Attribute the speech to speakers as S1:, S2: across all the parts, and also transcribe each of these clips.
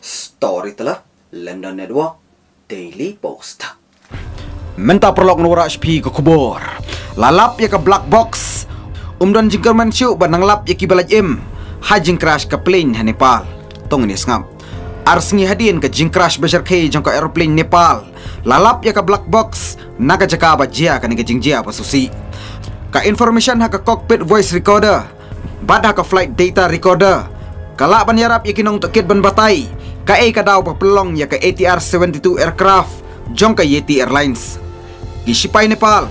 S1: Story telah London Network Daily Post.
S2: Menta perlok nura HP ke kubur. Lalap ya ke black box. Umdon jingkar mansyu banang lap ya ki balaj im. Hajing crash ke plane Nepal. Tong ni sngap. Arsengi hadin ke jing crash besar ke jangka aeroplane Nepal. Lalap ya ke black box. Naga jaka ba jia ka ni ke jing jia pa susi. Ka information ha ke cockpit voice recorder. Bad ha ke flight data recorder. Kalak ban yarap ya kinong tekit ban batai. Ka ka daw pa pelong ya ke ATR-72 aircraft. Jong ka Yeti Airlines. Gisipay Nepal.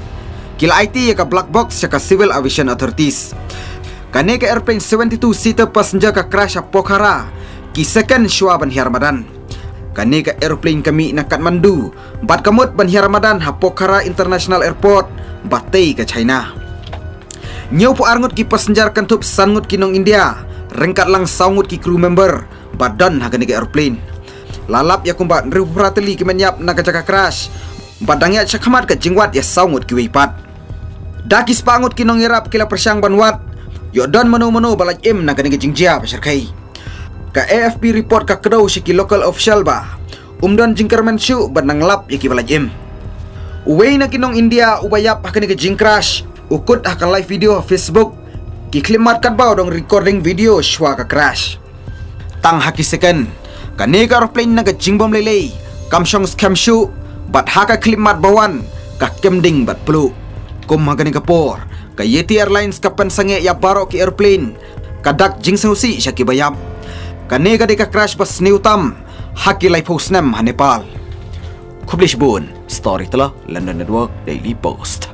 S2: Kila IT ya ka black box ya ka civil aviation authorities. Kane ka airplane 72-seater passenger ka crash a Pokhara. Ki second shua ban Ramadan. Kane ka airplane kami na Kathmandu. Bat kamut ban Ramadan ha Pokhara International Airport. Batay ka China. Nyaw po arngot ki passenger kantup sangut kinong India. Rengkat lang saungut ki crew member. Badan ha kane ka airplane. Lalap ya kumbat ribu prateli ki menyap na kajaka crash. Badangnya cakamat ke jingwat ya saungut ki weipat. Daki spangut kinong irap kila persyang banwat. Yo don menu-menu balaj im na kani jingjia pasar kai. Ka AFP report ka kedau si ki local official ba. Umdon jingkar mensyu banang lap ya ki balaj im. Uway na kinong India ubayap ha kani jing crash. Ukut ka live video Facebook. Ki klimat kat bau dong recording video shwa ka crash. Tang haki second. Kani ka aeroplane na ka jingbom lele. Kamsyong scam shu. Bat haka klimat bawan. Ka kemding bat pelu. Kum ha kani kapor. Ka Yeti Airlines ka pensange ya baro ki airplane. Kadak jing sanusi siya ki bayam. Kani ka di ka crash pas niutam. Haki lai post nem ha Nepal. Kublish bun. Story telah London Network Daily Post.